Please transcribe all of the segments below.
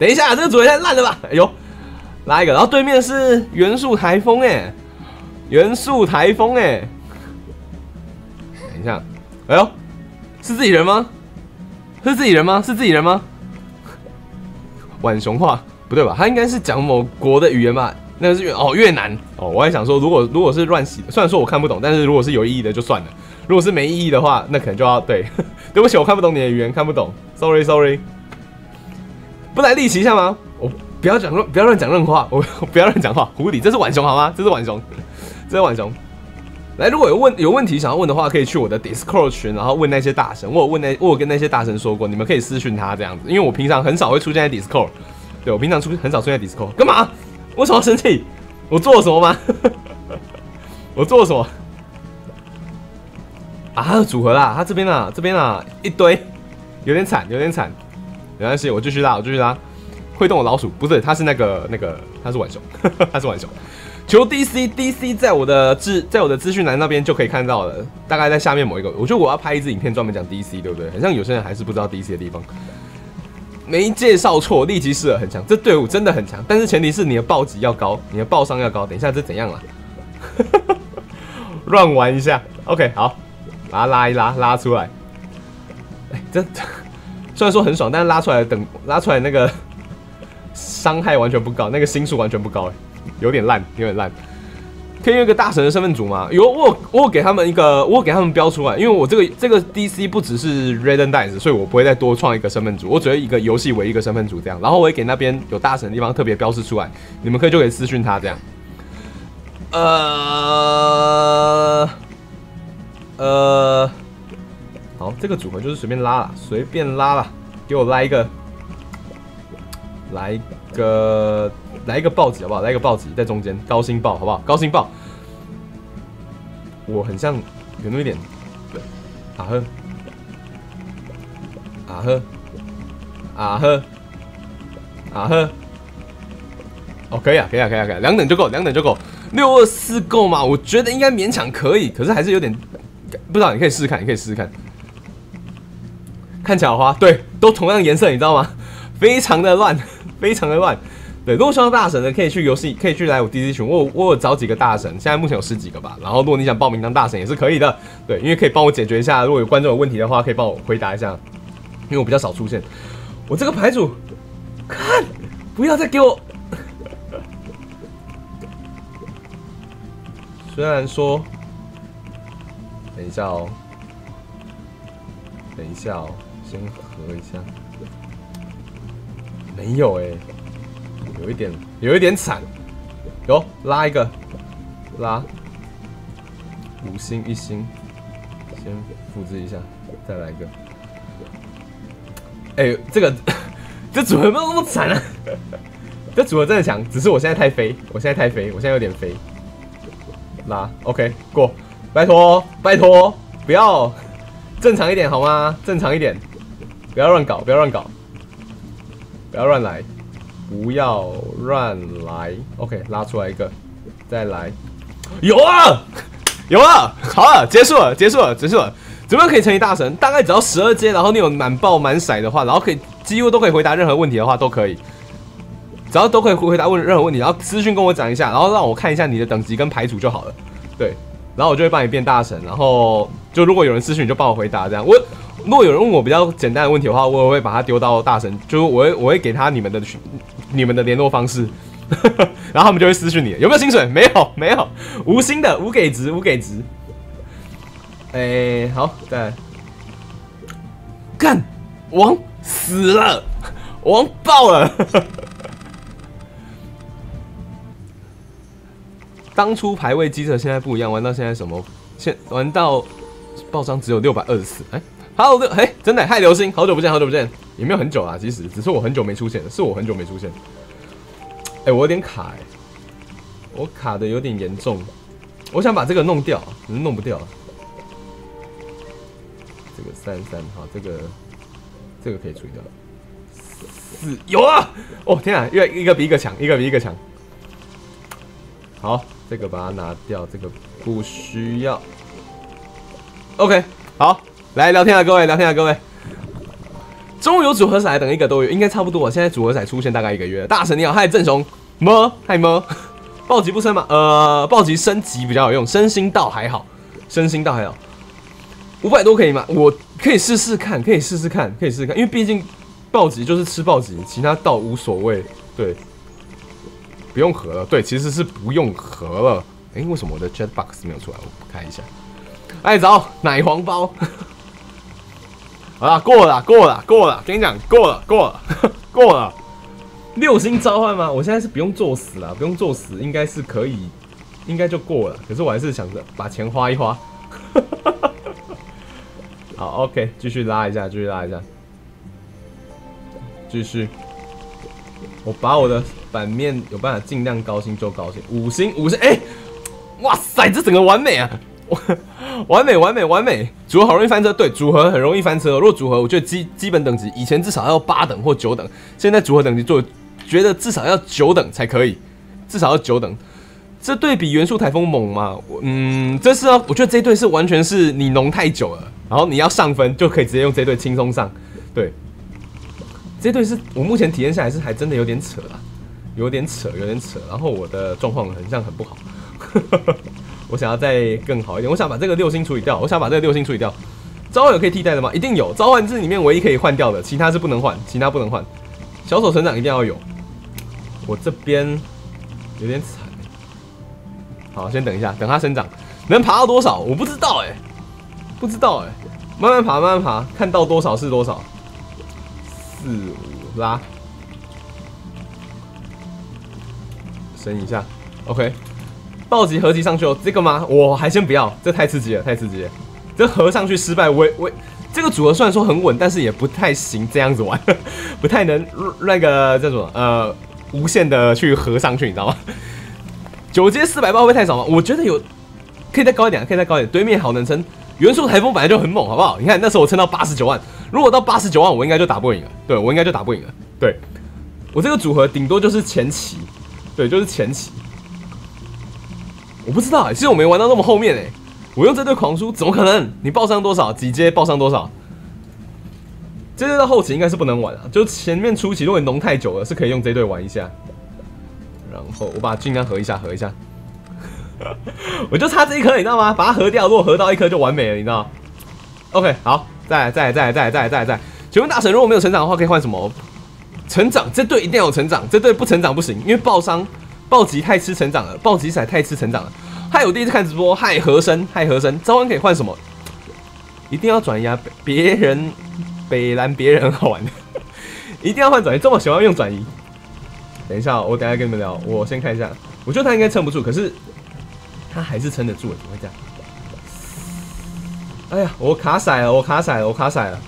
等一下，这个组合太烂了吧？哎呦，拉一个，然后对面是元素台风哎，元素台风哎，等一下，哎呦，是自己人吗？是自己人吗？是自己人吗？浣熊话不对吧？他应该是讲某国的语言吧？那个是越哦越南哦，我还想说，如果如果是乱写，虽然说我看不懂，但是如果是有意义的就算了，如果是没意义的话，那可能就要对，对不起，我看不懂你的语言，看不懂，sorry sorry。不来立旗一下吗？我不要讲乱，不要乱讲乱话，我不要乱讲话。狐狸，这是浣熊好吗？这是浣熊，这是浣熊。来，如果有问有问题想要问的话，可以去我的 Discord 群，然后问那些大神。我有问那我有跟那些大神说过，你们可以私讯他这样子，因为我平常很少会出现在 Discord。对我平常出很少出现在 Discord，干嘛？为什么要生气？我做了什么吗？我做了什么？啊，组合啦，他这边啊，这边啊，一堆，有点惨，有点惨。没关系，我继续拉，我继续拉。会动的老鼠不是，它是那个那个，它是浣熊，它是浣熊。求 DC，DC 在我的资在我的资讯栏那边就可以看到了，大概在下面某一个。我觉得我要拍一支影片专门讲 DC，对不对？很像有些人还是不知道 DC 的地方。没介绍错，立即是很强，这队伍真的很强。但是前提是你的暴击要高，你的暴伤要高。等一下这怎样了？乱玩一下，OK，好，把它拉一拉，拉出来。哎，这。虽然说很爽，但是拉出来等拉出来那个 伤害完全不高，那个星数完全不高，哎，有点烂，有点烂。可以用一个大神的身份组吗？有，我我给他们一个，我给他们标出来，因为我这个这个 DC 不只是 Red and Dice，所以我不会再多创一个身份组，我只会一个游戏为一个身份组这样。然后我会给那边有大神的地方特别标示出来，你们可以就可以私讯他这样。呃呃。好，这个组合就是随便拉了，随便拉了，给我来一个，来一个，来一个暴击好不好？来一个暴击在中间，高星爆好不好？高星爆，我很像有那么一点，啊呵，啊呵，啊呵，啊呵，哦可以啊，可以啊，可以啊，可以，两等就够，两等就够，六二四够吗？我觉得应该勉强可以，可是还是有点，不知道，你可以试试看，你可以试试看。看巧花，对，都同样颜色，你知道吗？非常的乱，非常的乱。对，如果需要大神的，可以去游戏，可以去来我 DC 群，我我有找几个大神，现在目前有十几个吧。然后如果你想报名当大神也是可以的，对，因为可以帮我解决一下，如果有观众有问题的话，可以帮我回答一下，因为我比较少出现。我这个牌组，看，不要再给我。虽然说，等一下哦，等一下哦。先合一下，没有哎，有一点，有一点惨。有拉一个，拉五星一星，先复制一下，再来一个。哎，这个这组合没有那么惨啊，这组合真的强，只是我现在太飞，我现在太飞，我现在有点飞。拉，OK，过，拜托，拜托，不要正常一点好吗？正常一点。不要乱搞，不要乱搞，不要乱来，不要乱来。OK，拉出来一个，再来，有啊，有啊，好了，结束了，结束了，结束了。怎么样可以成为大神？大概只要十二阶，然后你有满爆满骰的话，然后可以几乎都可以回答任何问题的话，都可以。只要都可以回答问任何问题，然后私讯跟我讲一下，然后让我看一下你的等级跟牌组就好了。对，然后我就会帮你变大神，然后就如果有人私讯，你就帮我回答这样。我。如果有人问我比较简单的问题的话，我也会把它丢到大神，就是我会我会给他你们的你们的联络方式，然后他们就会私讯你，有没有薪水？没有，没有，无薪的，无给值，无给值。哎，好，再干，王死了，王爆了。当初排位机制现在不一样，玩到现在什么？现玩到爆伤只有六百二十四，哎。好的，嘿，真的，嗨，流星，好久不见，好久不见，也没有很久啊，其实只是我很久没出现，是我很久没出现。哎，我有点卡，哎，我卡的有点严重，我想把这个弄掉，可是弄不掉。这个三三，好，这个这个可以处理掉。四有啊，哦天啊，一个一个比一个强，一个比一个强。好，这个把它拿掉，这个不需要。OK，好。来聊天啊，各位，聊天啊，各位。终于有组合赛，等一个多月，应该差不多。现在组合赛出现大概一个月。大神你好，嗨正雄么？嗨么？暴击不升吗？呃，暴击升级比较有用，身心倒还好，身心倒还好。五百多可以吗？我可以试试看，可以试试看，可以试试看，因为毕竟暴击就是吃暴击，其他倒无所谓。对，不用合了。对，其实是不用合了。哎，为什么我的 jet box 没有出来？我看一下。哎，走，奶黄包。好了，过了，过了，过了。跟你讲，过了，过了，过了。六星召唤吗？我现在是不用作死了，不用作死，应该是可以，应该就过了。可是我还是想着把钱花一花。好，OK，继续拉一下，继续拉一下，继续。我把我的版面有办法尽量高兴就高兴，五星五星，哎，哇塞，这整个完美啊！完美，完美，完美！组合好容易翻车，对，组合很容易翻车。如果组合，我觉得基基本等级以前至少要八等或九等，现在组合等级做，觉得至少要九等才可以，至少要九等。这对比元素台风猛吗？嗯，这是啊，我觉得这队是完全是你浓太久了，然后你要上分就可以直接用这队轻松上。对，这队是我目前体验下来是还真的有点扯啊，有点扯，有点扯。然后我的状况很像很不好。我想要再更好一点，我想把这个六星处理掉。我想把这个六星处理掉。召唤有可以替代的吗？一定有。召唤是里面唯一可以换掉。的，其他是不能换，其他不能换。小手成长一定要有。我这边有点惨。好，先等一下，等它生长，能爬到多少？我不知道哎，不知道哎，慢慢爬，慢慢爬，看到多少是多少。四五拉，升一下，OK。暴击合集上去哦，这个吗？我还先不要，这太刺激了，太刺激了。这合上去失败，我我这个组合虽然说很稳，但是也不太行，这样子玩 不太能那个叫什么呃无限的去合上去，你知道吗？九阶四百八会太少吗？我觉得有可以再高一点，可以再高一点。对面好能撑，元素台风本来就很猛，好不好？你看那时候我撑到八十九万，如果到八十九万，我应该就打不赢了。对我应该就打不赢了。对我这个组合顶多就是前期，对，就是前期。我不知道，其实我没玩到那么后面哎。我用这对狂书，怎么可能？你爆伤多少？几阶爆伤多少？这对到后期应该是不能玩啊。就前面初期，如果你浓太久了，是可以用这对玩一下。然后我把尽量合一下，合一下。我就差这一颗，你知道吗？把它合掉，如果合到一颗就完美了，你知道？OK，好，再再再再再再再。请问大神，如果没有成长的话，可以换什么？成长，这对一定要有成长，这对不成长不行，因为爆伤。暴击太吃成长了，暴击彩太吃成长了。嗨，我第一次看直播，嗨和声，嗨和声，召唤可以换什么？一定要转移啊！别人北蓝，别人很好玩的，一定要换转移，这么喜欢用转移。等一下，我等下跟你们聊。我先看一下，我觉得他应该撑不住，可是他还是撑得住，怎么会这样？哎呀，我卡骰了，我卡骰了，我卡骰了。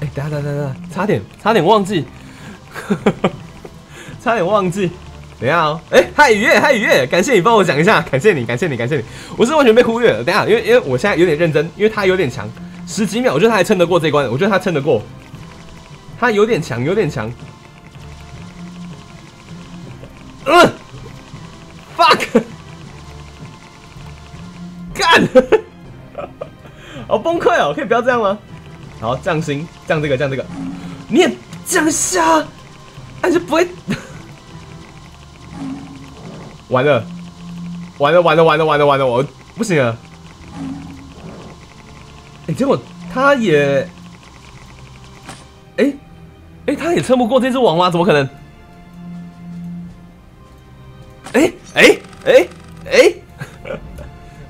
哎，等下等下等下，差点差点忘记。差点忘记，等下哦，哎，嗨雨月，嗨雨月，感谢你帮我讲一下，感谢你，感谢你，感谢你，我是完全被忽略了。等下，因为因为我现在有点认真，因为他有点强，十几秒，我觉得他还撑得过这关，我觉得他撑得过，他有点强，有点强。嗯，fuck，干，好崩溃哦，可以不要这样吗？好，降星，降这个，降这个，你也降下，但是不会。完了，完了，完了，完了，完了，完了，我不行了。哎，结果他也，哎，哎，他也撑不过这只王吗？怎么可能？哎，哎，哎，哎，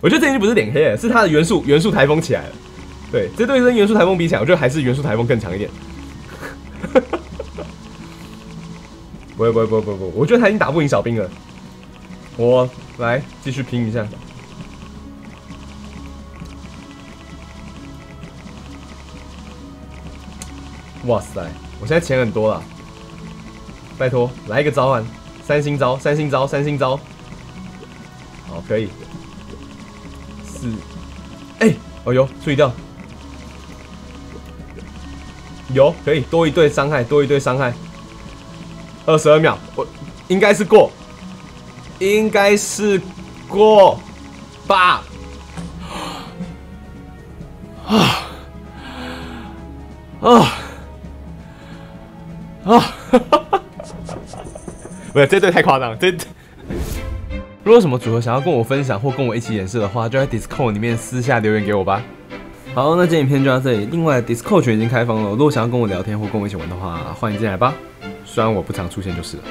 我觉得这只不是脸黑，是他的元素元素台风起来了。对，这对跟元素台风比起来，我觉得还是元素台风更强一点。不会，不会，不会，不会，我觉得他已经打不赢小兵了。我来继续拼一下。哇塞！我现在钱很多了，拜托来一个召唤，三星招，三星招，三星招。好，可以。四，哎，哦哟，注意掉。有，可以多一对伤害，多一对伤害。二十二秒，我应该是过。应该是过吧。啊啊啊！不是，这对太夸张，这。如果什么组合想要跟我分享或跟我一起演示的话，就在 Discord 里面私下留言给我吧。好，那这影片就到这里。另外，Discord 群已经开放了，如果想要跟我聊天或跟我一起玩的话，欢迎进来吧。虽然我不常出现就是了。